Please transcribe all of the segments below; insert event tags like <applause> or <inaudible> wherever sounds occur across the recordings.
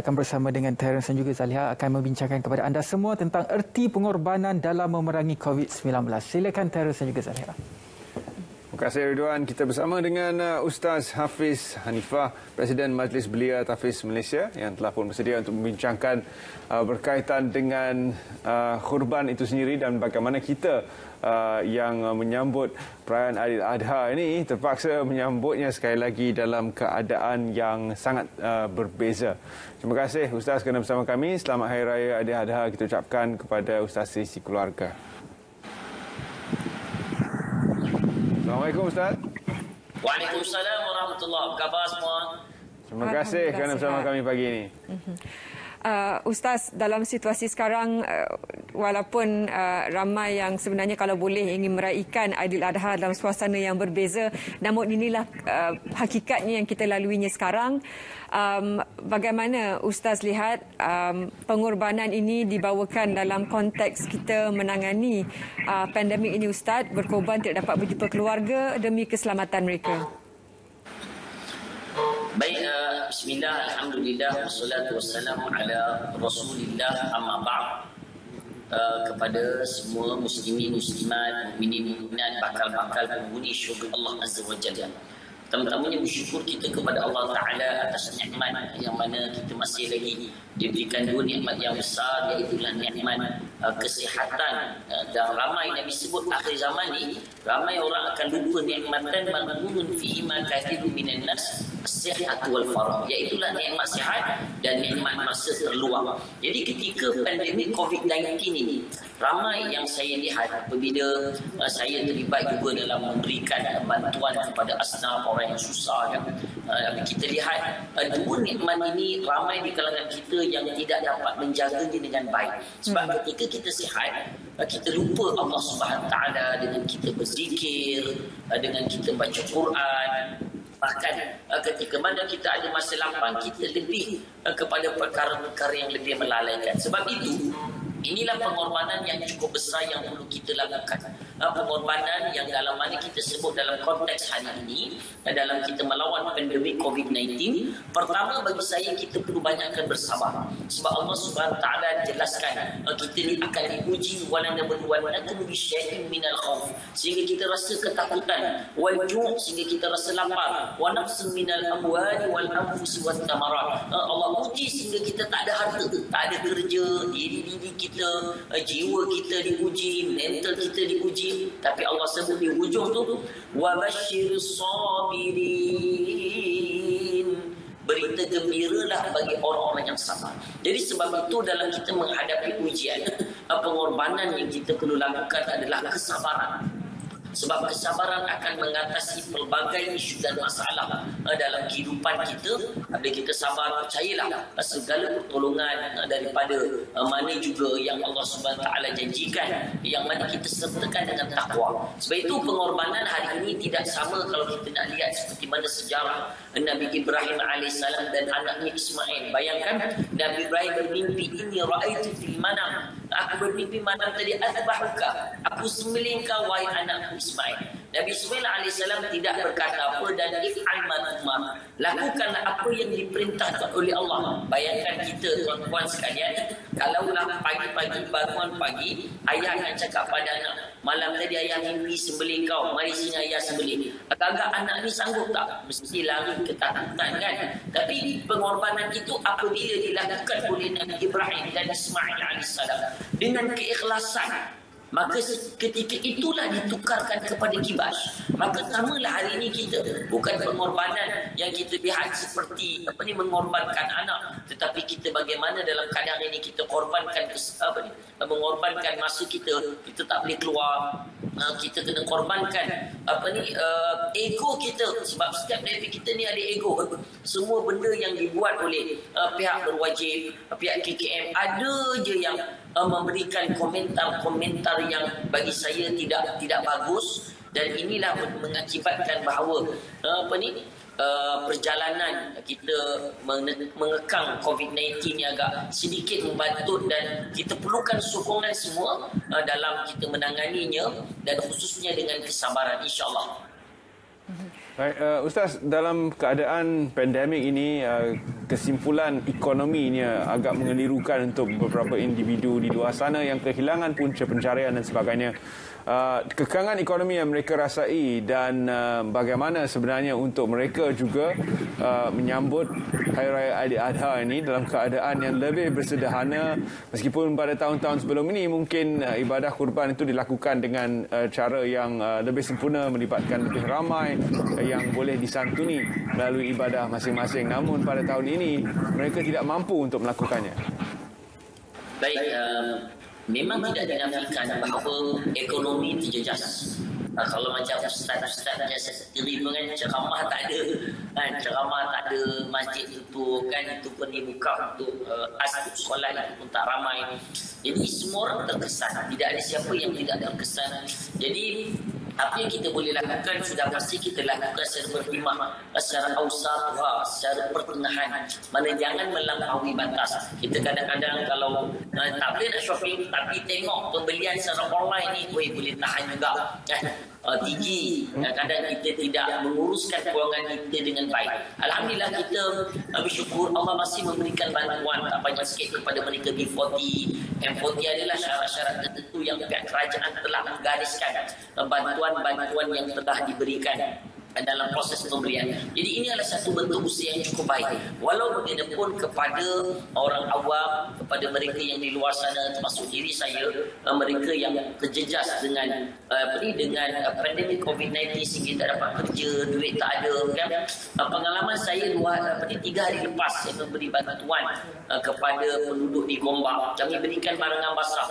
akan bersama dengan Terence dan juga Zaliha akan membincangkan kepada anda semua tentang erti pengorbanan dalam memerangi COVID-19. Silakan Terence dan juga Zaliha. Terima kasih Ridwan. Kita bersama dengan uh, Ustaz Hafiz Hanifah, Presiden Majlis Belia Tafiz Malaysia yang telah pun bersedia untuk membincangkan uh, berkaitan dengan uh, kurban itu sendiri dan bagaimana kita yang menyambut perayaan Aidil Adha ini terpaksa menyambutnya sekali lagi dalam keadaan yang sangat berbeza. Terima kasih Ustaz kerana bersama kami. Selamat Hari Raya Aidil Adha kita ucapkan kepada Ustaz sisi keluarga. Assalamualaikum Ustaz. Waalaikumsalam warahmatullahi wabarakatuh. Khabar semua? Terima kasih kerana bersama kami pagi ini. Uh, Ustaz, dalam situasi sekarang, uh, walaupun uh, ramai yang sebenarnya kalau boleh ingin meraihkan Aidiladha dalam suasana yang berbeza, namun inilah uh, hakikatnya yang kita laluinya sekarang. Um, bagaimana Ustaz lihat um, pengorbanan ini dibawakan dalam konteks kita menangani uh, pandemik ini Ustaz, berkorban tidak dapat berjumpa keluarga demi keselamatan mereka? Baik, uh, bismillah, alhamdulillah, wassalatu wassalamu ala rasulillah, amma ba'd. Uh, kepada semua muslimin, muslimat, mukminin, mukminat, bakal-bakal penghuni syurga Allah Azza wa Jalla. Pertama-tamanya bersyukur kita kepada Allah Ta'ala atas nikmat yang mana kita masih lagi diberikan dua nikmat yang besar iaitu nikmat uh, kesihatan uh, dan ramai Nabi sebut akhir zaman ni ramai orang akan lupa nikmatan maghmunun fihi ma kathiru minan nas sihat wal farah iaitu nikmat sihat dan nikmat masa terluang. Jadi ketika pandemik COVID-19 ini ramai yang saya lihat apabila uh, saya terlibat juga dalam memberikan bantuan kepada asnaf orang yang susah kan. Uh, kita lihat uh, dua nikmat ini ramai di kalangan kita yang tidak dapat menjaga ini dengan baik. Sebab hmm. ketika kita sihat, uh, kita lupa Allah Subhanahu taala dengan kita berzikir, uh, dengan kita baca Quran, bahkan uh, ketika mana kita ada masa lapang kita lebih uh, kepada perkara-perkara yang lebih melalaikan. Sebab itu inilah pengorbanan yang cukup besar yang perlu kita lakukan pengorbanan yang dalam mana kita sebut dalam konteks hari ini uh, dalam kita melawan pandemik COVID-19? Pertama bagi saya kita perlu banyakkan bersabar. Sebab Allah Subhanahu taala jelaskan uh, kita ni akan diuji walana berwanakum bi syai'in minal khauf sehingga kita rasa ketakutan wal ju' sehingga kita rasa lapar. Wa nafsun minal amwali wal wat thamarat. Uh, Allah uji sehingga kita tak ada harta tak ada kerja diri-diri kita uh, jiwa kita diuji mental kita diuji uji tapi Allah sebut di hujung tu wa basyir sabirin berita gembiralah bagi orang-orang yang sabar. Jadi sebab itu dalam kita menghadapi ujian, <laughs> pengorbanan yang kita perlu lakukan adalah kesabaran. Sebab kesabaran akan mengatasi pelbagai isu dan masalah uh, dalam kehidupan kita. Bila kita sabar, percayalah uh, segala pertolongan uh, daripada mana juga yang Allah Subhanahu Taala janjikan, yang mana kita sertakan dengan takwa. Sebab itu pengorbanan hari ini tidak sama kalau kita nak lihat seperti mana sejarah Nabi Ibrahim AS dan anaknya Ismail. Bayangkan Nabi Ibrahim bermimpi ini raaitu fil manam aku bermimpi malam tadi azbahuka aku sembelih kau wahai anakku Ismail Nabi Ismail AS tidak berkata apa dan if'al ma lakukan apa yang diperintahkan oleh Allah. Bayangkan kita tuan-tuan sekalian kalaulah pagi-pagi bangun pagi ayah akan cakap pada anak malam tadi ayah mimpi sembelih kau mari sini ayah sembelih. Agak-agak anak ni sanggup tak? Mesti lari ketakutan kan? Tapi pengorbanan itu apabila dilakukan oleh Nabi Ibrahim dan Ismail AS dengan keikhlasan maka ketika itulah ditukarkan kepada kibas maka samalah hari ini kita bukan pengorbanan yang kita lihat seperti apa ni mengorbankan anak. Tetapi kita bagaimana dalam keadaan ini kita korbankan apa ni mengorbankan masa kita. Kita tak boleh keluar. Uh, kita kena korbankan apa ni uh, ego kita. Sebab setiap dari kita ni ada ego. Semua benda yang dibuat oleh uh, pihak berwajib pihak KKM ada je yang uh, memberikan komentar-komentar yang bagi saya tidak tidak bagus dan inilah mengakibatkan bahawa uh, apa ni uh, perjalanan kita mengekang COVID-19 ni agak sedikit membantu dan kita perlukan sokongan semua uh, dalam kita menanganinya dan khususnya dengan kesabaran insya-Allah. Baik, uh, Ustaz, dalam keadaan pandemik ini, uh, kesimpulan ekonominya agak mengelirukan untuk beberapa individu di luar sana yang kehilangan punca pencarian dan sebagainya uh, kekangan ekonomi yang mereka rasai dan uh, bagaimana sebenarnya untuk mereka juga uh, menyambut Hari Raya Adha ini dalam keadaan yang lebih bersederhana. Meskipun pada tahun-tahun sebelum ini mungkin uh, ibadah kurban itu dilakukan dengan uh, cara yang uh, lebih sempurna melibatkan lebih ramai uh, yang boleh disantuni melalui ibadah masing-masing. Namun pada tahun ini mereka tidak mampu untuk melakukannya. Baik, uh, memang tidak dinafikan bahawa ekonomi terjejas. Uh, kalau macam ustaz-ustaz yang saya kan ceramah tak ada. Kan ceramah tak ada masjid tutup kan itu pun dibuka untuk uh, asal solat itu pun tak ramai. Jadi semua orang terkesan. Tidak ada siapa yang tidak terkesan. Jadi apa yang kita boleh lakukan sudah pasti kita lakukan secara berhimah secara awsatuha secara pertengahan. Mana jangan melampaui batas. Kita kadang-kadang kalau uh, tak boleh nak shopping tapi tengok pembelian secara online ni boleh boleh tahan juga. Kan uh, tinggi. Kadang-kadang kita tidak menguruskan kewangan kita dengan baik. Alhamdulillah kita uh, bersyukur Allah masih memberikan bantuan tak banyak sikit kepada mereka B40 M40 adalah syarat-syarat tertentu yang pihak kerajaan telah menggariskan bantuan bantuan-bantuan yang telah diberikan dalam proses pemberian. Jadi ini adalah satu bentuk usaha yang cukup baik. Walau bagaimanapun kepada orang awam, kepada mereka yang di luar sana termasuk diri saya, eh, mereka yang terjejas dengan eh, apa ni dengan eh, pandemik COVID-19 sehingga tak dapat kerja, duit tak ada kan. Pengalaman saya dua apa ni tiga hari lepas saya memberi bantuan kepada penduduk di Gombak. Kami berikan barangan basah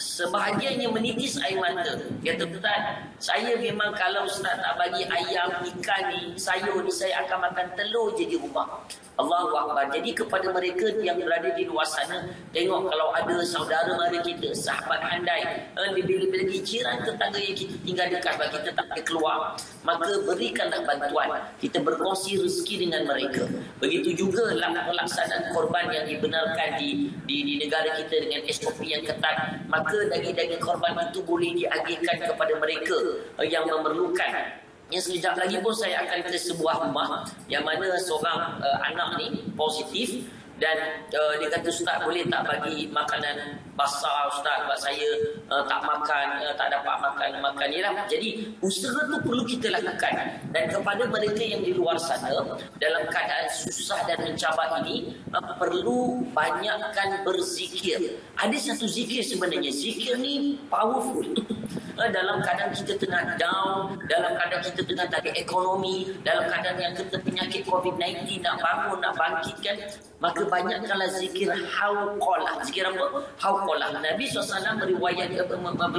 sebahagiannya menitis air mata. Kata Ustaz, saya memang kalau Ustaz tak bagi ayam, ikan ni, sayur ni, saya akan makan telur je di rumah. Allahu Akbar. Jadi kepada mereka yang berada di luar sana, tengok kalau ada saudara mara kita, sahabat handai, eh, lebih-lebih lagi jiran tetangga yang kita tinggal dekat bagi kita tak keluar, maka berikanlah bantuan. Kita berkongsi rezeki dengan mereka. Begitu juga lah pelaksanaan korban yang dibenarkan di, di, di negara kita dengan SOP yang ketat, maka daging-daging korban itu boleh diagihkan kepada mereka yang memerlukan yang sekejap lagi pun saya akan ke sebuah rumah yang mana seorang uh, anak ni positif dan uh, dia kata ustaz boleh tak bagi makanan basah ustaz? Sebab saya uh, tak makan uh, tak dapat makan makan. Lah jadi usaha tu perlu kita lakukan. Dan kepada mereka yang di luar sana dalam keadaan susah dan mencabar ini uh, perlu banyakkan berzikir. Ada satu zikir sebenarnya. Zikir ni powerful dalam keadaan kita tengah down, dalam keadaan kita tengah tak ada ekonomi, dalam keadaan yang kita penyakit COVID-19 nak bangun, nak bangkitkan, maka banyakkanlah zikir hauqalah. Zikir apa? Hauqalah. Nabi SAW meriwayat,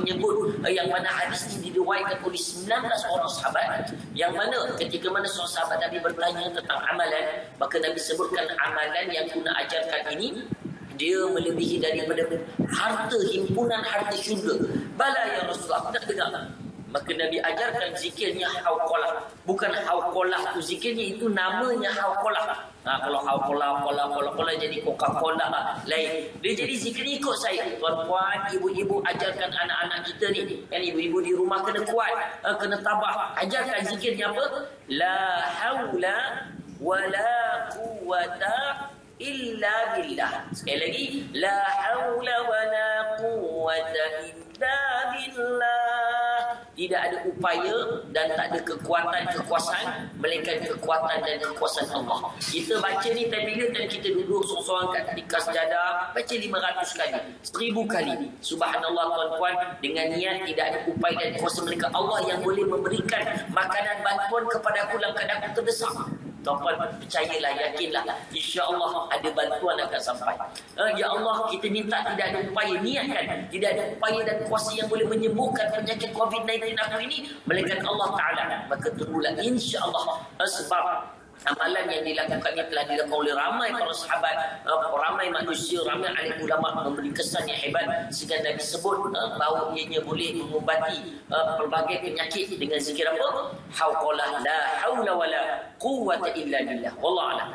menyebut yang mana hadis ini diriwayatkan oleh 19 orang sahabat yang mana ketika mana seorang sahabat Nabi bertanya tentang amalan, maka Nabi sebutkan amalan yang guna ajarkan ini dia melebihi daripada harta himpunan harta syurga. Bala ya Rasulullah, nak dengar. Maka Nabi ajarkan zikirnya hauqalah. Bukan hauqalah tu zikirnya itu namanya hauqalah. Ha, kalau hauqalah, hauqalah, hauqalah jadi Coca-Cola lain. Dia jadi zikir ikut saya. Tuan-tuan, ibu-ibu ajarkan anak-anak kita ni. Kan ibu-ibu di rumah kena kuat, ha, kena tabah. Ajarkan zikirnya apa? La haula wa la quwata illa billah. Sekali lagi, la haula wa la quwwata illa billah. Tidak ada upaya dan tak ada kekuatan kekuasaan melainkan kekuatan dan kekuasaan Allah. Kita baca ni time bila dan kita duduk seorang-seorang kat tika sejadah baca 500 kali, 1000 kali. Subhanallah tuan-tuan dengan niat tidak ada upaya dan kuasa melainkan Allah yang boleh memberikan makanan bantuan kepada aku dalam keadaan terdesak. Tuan-tuan percayalah, yakinlah. InsyaAllah ada bantuan akan sampai. Uh, ya Allah, kita minta tidak ada upaya. Niatkan. Tidak ada upaya dan kuasa yang boleh menyembuhkan penyakit COVID-19 aku ini. Melainkan Allah Ta'ala. Maka tunggulah insyaAllah. Uh, sebab amalan yang dilakukan ini telah dilakukan oleh ramai para sahabat, uh, ramai manusia, ramai alim ulama memberi kesan yang hebat sehingga Nabi sebut uh, bahawa ianya boleh mengubati uh, pelbagai penyakit dengan zikir apa? Hauqalah la haula wala quwwata illa billah. Wallahu a'lam.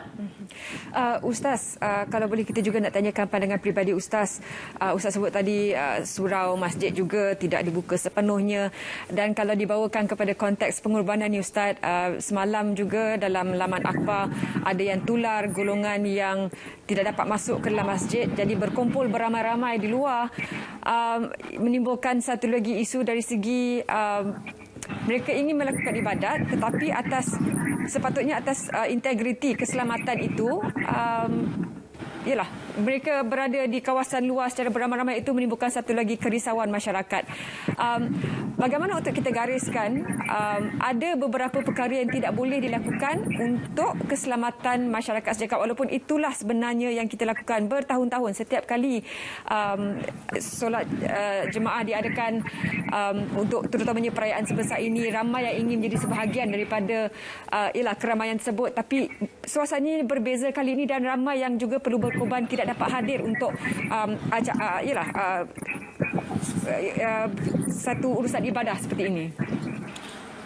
Uh, Ustaz, uh, kalau boleh kita juga nak tanyakan pandangan pribadi Ustaz. Uh, Ustaz sebut tadi uh, surau masjid juga tidak dibuka sepenuhnya dan kalau dibawakan kepada konteks pengorbanan ni Ustaz, uh, semalam juga dalam laman akhbar ada yang tular golongan yang tidak dapat masuk ke dalam masjid jadi berkumpul beramai-ramai di luar uh, menimbulkan satu lagi isu dari segi uh, mereka ingin melakukan ibadat tetapi atas sepatutnya atas uh, integriti keselamatan itu um, ialah mereka berada di kawasan luar secara beramai-ramai itu menimbulkan satu lagi kerisauan masyarakat. Um, bagaimana untuk kita gariskan um, ada beberapa perkara yang tidak boleh dilakukan untuk keselamatan masyarakat sejagat walaupun itulah sebenarnya yang kita lakukan bertahun-tahun setiap kali um, solat uh, jemaah diadakan um, untuk terutamanya perayaan sebesar ini ramai yang ingin menjadi sebahagian daripada uh, ialah keramaian tersebut tapi suasananya berbeza kali ini dan ramai yang juga perlu berkorban tidak tidak dapat hadir untuk um, ajak uh, yalah uh, uh, satu urusan ibadah seperti ini.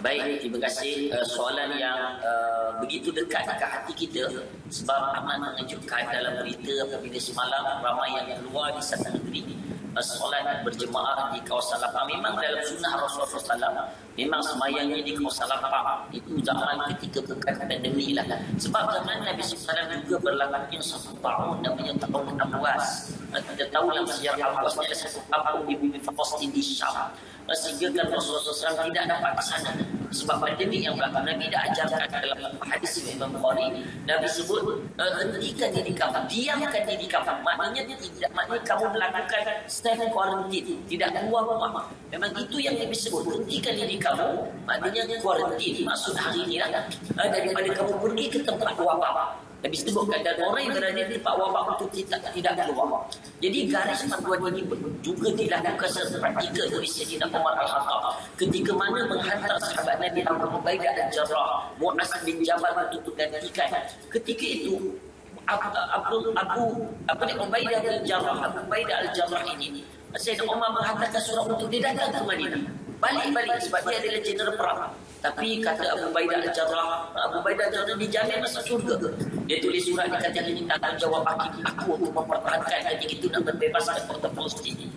Baik, terima kasih. Uh, soalan yang uh, begitu dekat ke hati kita sebab amat mengejutkan dalam berita apabila semalam ramai yang keluar di satu negeri uh, solat berjemaah di kawasan lapang. Memang dalam sunnah Rasulullah SAW, memang semayangnya di kawasan lapang. Itu zaman ketika bukan pandemi lah. Sebab zaman Nabi SAW juga berlakunya satu tahun namanya tahun 16. Uh, kita tahu dalam sejarah Al-Qasnya ada satu kampung di bumi Falastin di Syam. Uh, sehingga kan Rasulullah SAW tidak dapat ke sana sebab pandemik yang berlaku Nabi dah ajarkan dalam hadis Imam Bukhari. Nabi sebut hentikan diri kamu diamkan diri kamu. Maknanya tidak maknanya kamu melakukan self quarantine tidak keluar rumah memang itu yang Nabi sebut hentikan diri kamu. Maknanya quarantine maksud hari ini lah daripada kamu pergi ke tempat wabak Nabi sebutkan dan orang yang berada di tempat wabak itu tidak tidak keluar. Jadi garis panduan ini juga dilakukan secara praktikal oleh Sayyidina Umar Al-Khattab ketika mana menghantar sahabat Nabi Abu Ubaidah dan Jarrah Mu'az bin Jabal untuk menggantikan. Ketika itu Abu Abu Abu ni Ubaidah bin Jarrah Abu Ubaidah al-Jarrah ini Sayyidina Umar menghantarkan surah untuk dia datang ke Madinah. Balik-balik sebab dia adalah jeneral perang. Tapi kata Abu Baidah al-Jarrah, Abu Baidah al-Jarrah dijamin masuk surga. Dia tulis surat dia kata ini tanggungjawab aku, aku untuk mempertahankan ketika itu nak membebaskan kota Palestin.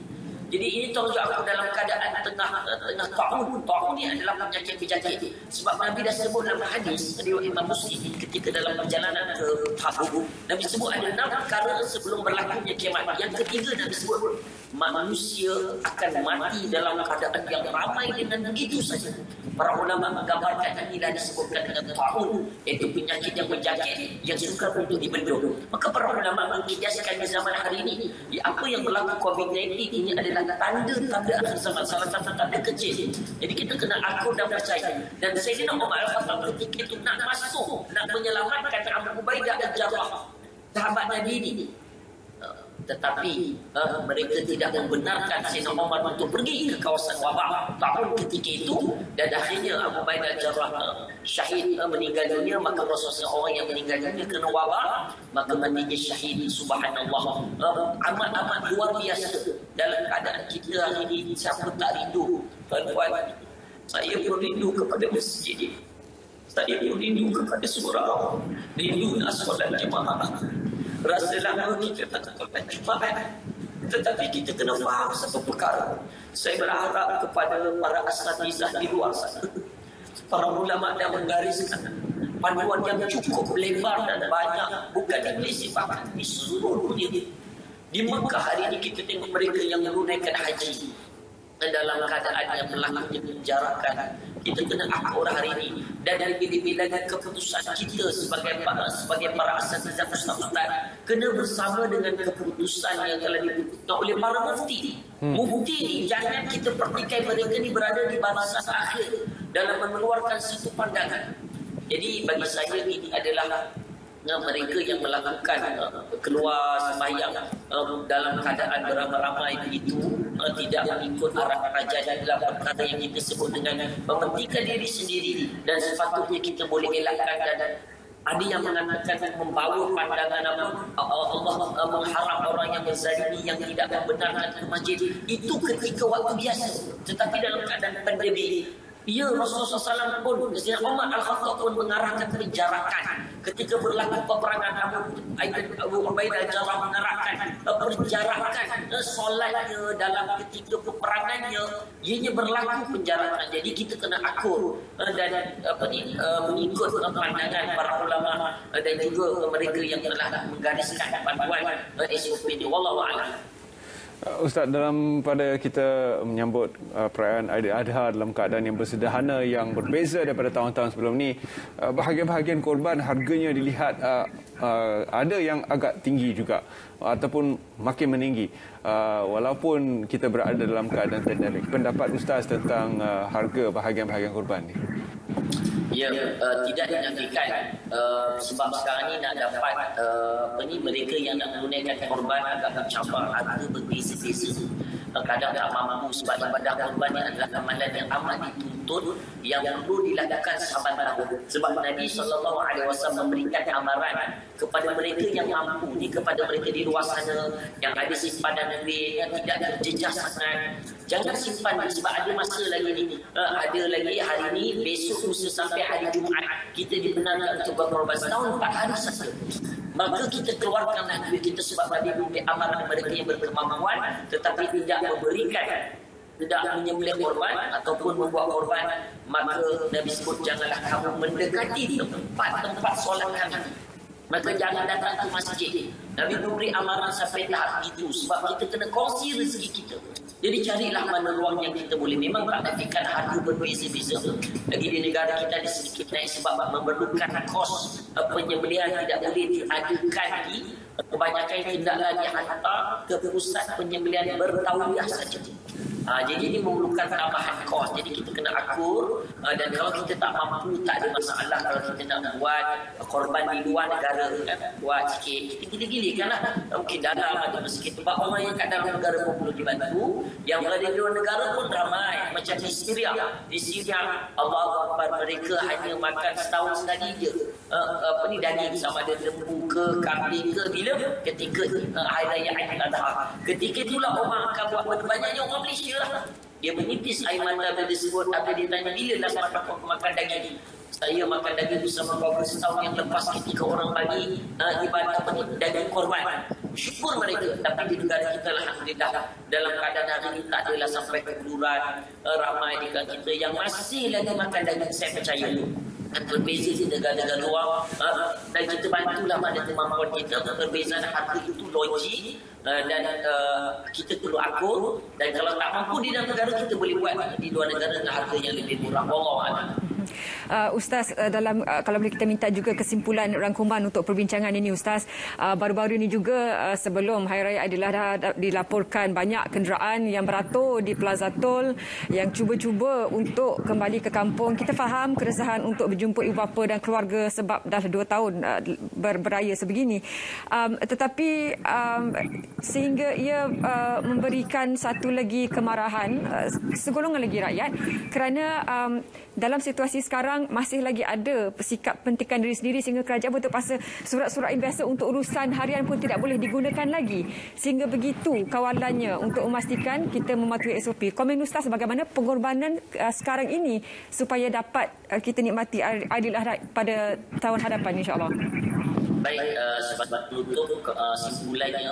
Jadi ini tanggungjawab aku dalam keadaan tengah tengah tahun. Tahun ini adalah penyakit-penyakit. Sebab Nabi dah sebut dalam hadis riwayat Imam Muslim ketika dalam perjalanan ke Tabuk. Nabi sebut ada enam perkara sebelum berlakunya kiamat. Yang ketiga Nabi sebut manusia akan mati dalam keadaan yang ramai dengan begitu saja. Para ulama menggambarkan inilah disebutkan dengan tahun iaitu penyakit yang menjangkit yang suka untuk dibendung. Maka para ulama mengkiaskan di zaman hari ini di apa yang berlaku COVID-19 ini adalah tanda-tanda akhir zaman salah satu tanda kecil. Jadi kita kena akur dan percaya. Dan Sayyidina Umar Al-Khattab ketika itu nak masuk nak menyelamatkan Abu Ubaidah dan Jarrah sahabat Nabi ini tetapi uh, mereka tidak membenarkan Sayyidina Umar untuk pergi ke kawasan wabak. Tahun ketika itu dan akhirnya Abu Baidah Jarrah uh, syahid uh, meninggal dunia. Maka Rasulullah orang yang meninggal dunia kena wabak. Maka matinya syahid subhanallah. Uh, amat-amat luar biasa dalam keadaan kita hari ini siapa tak rindu tuan-tuan? Saya pun rindu kepada masjid saya pun rindu kepada surau. Rindu nak solat jemaah Rasa lama kita tak dapat Jumaat. Tetapi kita kena faham satu perkara. Saya berharap kepada para asatizah di luar sana. Para ulama yang menggariskan Panduan yang cukup lebar dan banyak Bukan di Malaysia bahkan di seluruh dunia Di Mekah hari ini kita tengok mereka yang menunaikan haji. Dalam keadaan yang melakukan penjarakan kita kena akur hari ini. Dan dari bila-bila keputusan kita sebagai para sebagai para asatizah ustaz-ustaz kena bersama dengan keputusan yang telah diputuskan oleh para mufti. Hmm. mufti ni jangan kita pertikai mereka ni berada di barisan akhir dalam mengeluarkan satu pandangan. Jadi bagi saya ini adalah dengan mereka yang melakukan uh, keluar sembahyang uh, dalam keadaan beramai-ramai begitu uh, tidak mengikut arah kerajaan dalam perkara yang kita sebut dengan mementingkan diri sendiri dan sepatutnya kita boleh elakkan dan ada yang mengatakan membawa pandangan apa Allah uh, mengharap orang yang berzalimi yang tidak membenarkan ke masjid itu ketika waktu biasa. Tetapi dalam keadaan pandemik Ya Rasulullah SAW pun Umar Al-Khattab pun mengarahkan penjarakan. Ketika berlaku peperangan Abu Abu Ubaidah Jarrah menerangkan penjarakan solatnya dalam ketika peperangannya ianya berlaku penjarakan. Jadi kita kena akur dan apa ni mengikut pandangan para ulama dan juga mereka yang telah menggariskan panduan SOP ini wallahu a'lam. Uh, Ustaz, dalam pada kita menyambut uh, perayaan Adha dalam keadaan yang bersederhana yang berbeza daripada tahun-tahun sebelum ini, uh, bahagian-bahagian korban harganya dilihat uh, uh, ada yang agak tinggi juga uh, ataupun makin meninggi. Uh, walaupun kita berada dalam keadaan pandemik. Pendapat Ustaz tentang uh, harga bahagian-bahagian korban ini? Ya, uh, tidak dinafikan uh, sebab sekarang ni nak dapat uh, apa ni mereka yang nak menunaikan korban agak mencabar harga berbeza-beza. Kadang tak mampu sebab ibadah korban ni adalah amalan yang amat dituntut yang perlu dilakukan sahabat tahun. Sebab Nabi sallallahu alaihi wasallam memberikan amaran kepada mereka yang mampu ni kepada mereka di luar sana yang ada simpanan duit yang tidak terjejas sangat. Jangan simpan sebab ada masa lagi ni. Uh, ada lagi hari ni besok lusa sampai hari Jumaat kita dibenarkan untuk berkorban setahun empat hari saja. Maka kita keluarkanlah duit kita sebab Nabi memberi amaran mereka yang berkemampuan tetapi tidak memberikan tidak menyembelih korban ataupun membuat korban maka Nabi sebut janganlah kamu mendekati tempat-tempat solat kami. Maka jangan datang ke masjid. Nabi memberi amaran sampai tahap itu sebab kita kena kongsi rezeki kita jadi carilah mana ruang yang kita boleh. Memang tak nafikan harga berbeza-beza. Lagi di negara kita ada sedikit naik sebab memerlukan kos penyembelihan tidak boleh diadakan di kebanyakan hendaklah dihantar ke pusat penyembelihan bertawiyah saja Ha, jadi ini memerlukan tambahan kos. Jadi kita kena akur ha, dan kalau kita tak mampu tak ada masalah kalau kita nak buat korban di luar negara kan, buat sikit. Kita gila-gila kan lah. Mungkin dalam ada sikit sebab orang yang kat dalam negara pun perlu dibantu. Yang berada di luar negara pun ramai. Macam di Syria. Di Syria Allah Akbar mereka hanya makan setahun sekali je. Uh, apa ni daging sama ada lembu ke kambing ke bila ketika uh, hari raya Aidil Adha. Ketika itulah orang akan buat banyaknya orang Malaysia lah. Dia menipis air mata bila disebut Ada dia tanya bila last makan, makan daging. Saya makan daging bersama beberapa setahun yang lepas Ketika orang bagi uh, ibadah apa daging korban. Syukur mereka. Tapi di negara kita Alhamdulillah Dalam keadaan hari ini tak adalah sampai keburuan uh, Ramai di kita yang masih lagi makan daging Saya percaya. dan berbeza di negara-negara luar. Uh, dan kita bantulah pada kemampuan kita perbezaan harga itu logik uh, dan uh, kita perlu akur. Dan kalau tak mampu di dalam negara kita boleh buat di luar negara dengan harga yang lebih murah. Allah uh, Ustaz uh, dalam uh, kalau boleh kita minta juga kesimpulan rangkuman untuk perbincangan ini Ustaz. Uh, baru-baru ini juga uh, sebelum Hari Raya Aidiladha dilaporkan banyak kenderaan yang beratur di Plaza Tol yang cuba-cuba untuk kembali ke kampung. Kita faham keresahan untuk berjumpa ibu bapa dan keluarga sebab dah dua tahun uh, ber beraya sebegini. Um, tetapi um, sehingga ia uh, memberikan satu lagi kemarahan uh, segolongan lagi rakyat kerana um, dalam situasi sekarang masih lagi ada sikap pentingkan diri sendiri sehingga kerajaan terpaksa surat-surat biasa untuk urusan harian pun tidak boleh digunakan lagi. Sehingga begitu kawalannya untuk memastikan kita mematuhi SOP. Komen Ustaz bagaimana pengorbanan uh, sekarang ini supaya dapat uh, kita nikmati adil akhirat pada tahun hadapan insya-Allah. Baik, uh, sebagai penutup uh, simpulannya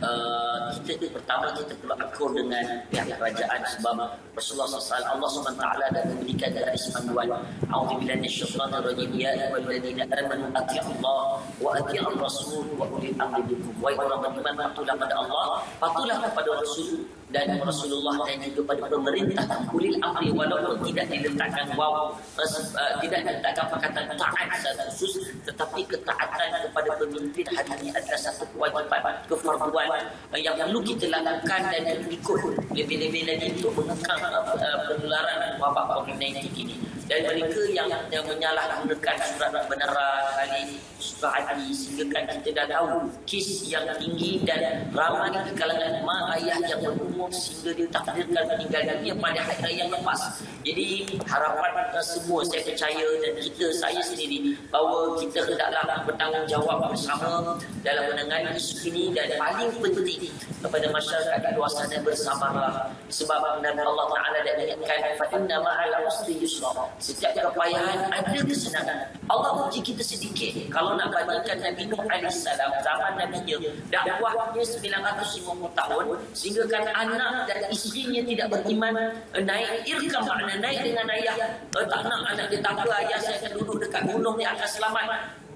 uh, kita pertama kita perlu akur dengan pihak kerajaan sebab Rasulullah SAW Allah SWT dah memberikan dari panduan A'udzubillahi minasyaitonir rajim ya ayyuhalladzina amanu Allah wa atii'ur rasul wa ulil amri minkum. Wahai orang beriman patuhlah pada Allah patuhlah kepada Rasul dan Rasulullah dan juga pada pemerintah ulil amri walaupun tidak diletakkan waw uh, tidak diletakkan perkataan taat secara khusus tetapi ketaatan kepada pemimpin hari ini adalah satu kewajiban kefarduan yang perlu kita lakukan dan ikut lebih-lebih lagi untuk mengekang uh, penularan wabak COVID-19 ini dan mereka yang yang menyalahgunakan surat kebenaran kali surat hati sehingga kan kita dah tahu kes yang tinggi dan ramai di kalangan mak ayah yang berumur sehingga ditakdirkan meninggal dunia pada hari raya yang lepas. Jadi harapan kita semua saya percaya dan kita saya sendiri bahawa kita hendaklah bertanggungjawab bersama dalam menangani isu ini dan paling penting kepada masyarakat di luar sana bersabarlah. Sebab Allah Taala dah ingatkan fa inna ma'al usri yusra setiap kepayahan ada kesenangan. Allah uji kita sedikit. Kalau nak bandingkan Nabi Nuh AS zaman Nabi dia, dakwahnya 950 tahun sehingga kan anak dan isterinya tidak beriman naik irkam makna naik dengan ayah eh, tak nak anak dia tak apa ayah saya akan duduk dekat gunung ni akan selamat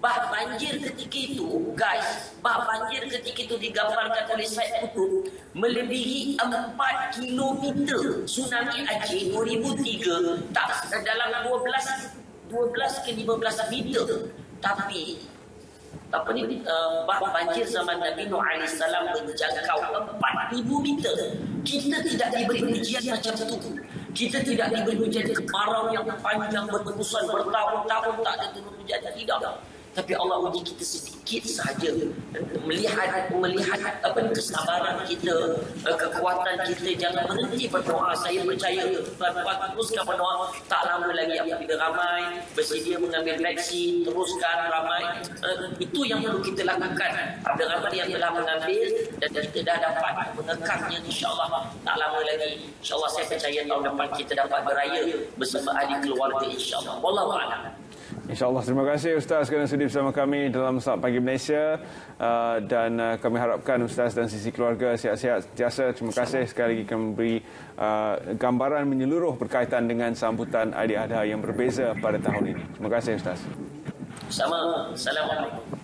bah banjir ketika itu guys bah banjir ketika itu digambarkan oleh Syed Kutub melebihi 4 kilometer tsunami Aceh 2003 tak dalam 12 12 ke 15 meter. Tapi apa ni uh, bah banjir zaman Nabi Nuh AS menjangkau 4000 meter. Kita tidak diberi ujian macam itu kita tidak diberi ujian kemarau yang panjang berterusan bertahun-tahun tak ada turun hujan tidak tapi Allah uji kita sedikit saja melihat melihat apa kesabaran kita kekuatan kita. Jangan berhenti berdoa. Saya percaya tuan-tuan teruskan berdoa. Tak lama lagi apabila ramai bersedia mengambil vaksin teruskan ramai. Itu yang perlu kita lakukan. Ada ramai yang telah mengambil dan kita dah dapat mengekamnya insyaAllah. Tak lama lagi insyaAllah saya percaya tahun depan kita dapat beraya bersama ahli keluarga insyaAllah. Wallahu'alam InsyaAllah terima kasih Ustaz kerana sudi bersama kami dalam Saat Pagi Malaysia uh, dan uh, kami harapkan Ustaz dan sisi keluarga sihat-sihat jasa. Terima kasih sekali lagi kami memberi uh, gambaran menyeluruh berkaitan dengan sambutan Aidil Adha yang berbeza pada tahun ini. Terima kasih Ustaz. Sama. Assalamualaikum.